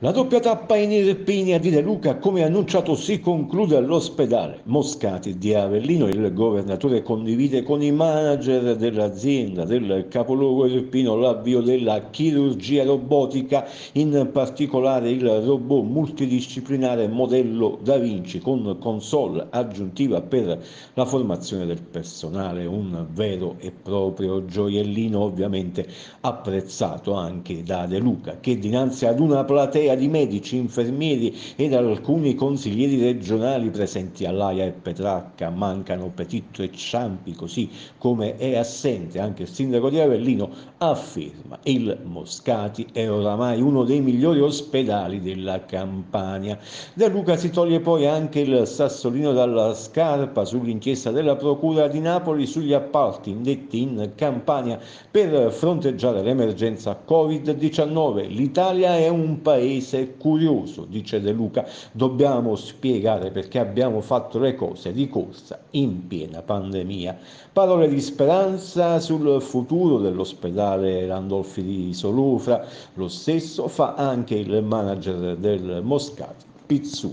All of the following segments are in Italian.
La doppia tappa in Irpinia di De Luca, come annunciato, si conclude all'ospedale Moscati di Avellino. Il governatore condivide con i manager dell'azienda del capoluogo irpino l'avvio della chirurgia robotica, in particolare il robot multidisciplinare modello Da Vinci con console aggiuntiva per la formazione del personale. Un vero e proprio gioiellino, ovviamente apprezzato anche da De Luca, che dinanzi ad una platea platea di medici, infermieri ed alcuni consiglieri regionali presenti all'AIA e Petracca, mancano Petitto e Ciampi, così come è assente anche il sindaco di Avellino, afferma il Moscati è oramai uno dei migliori ospedali della Campania. Da Luca si toglie poi anche il sassolino dalla scarpa sull'inchiesta della Procura di Napoli sugli appalti indetti in Campania per fronteggiare l'emergenza Covid-19. L'Italia è un paese paese curioso, dice De Luca, dobbiamo spiegare perché abbiamo fatto le cose di corsa in piena pandemia. Parole di speranza sul futuro dell'ospedale Randolfi di Solufra, lo stesso fa anche il manager del Moscati, Pizzu.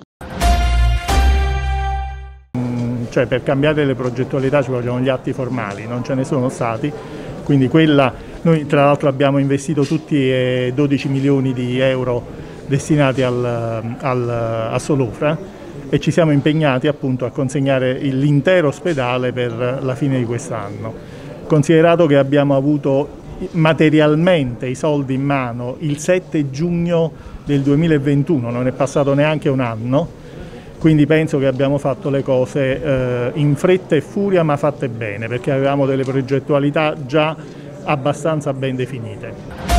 Cioè per cambiare le progettualità ci vogliono gli atti formali, non ce ne sono stati, quindi quella, noi tra l'altro abbiamo investito tutti 12 milioni di euro destinati al, al, a Solofra e ci siamo impegnati appunto a consegnare l'intero ospedale per la fine di quest'anno. Considerato che abbiamo avuto materialmente i soldi in mano il 7 giugno del 2021, non è passato neanche un anno, quindi penso che abbiamo fatto le cose eh, in fretta e furia ma fatte bene perché avevamo delle progettualità già abbastanza ben definite.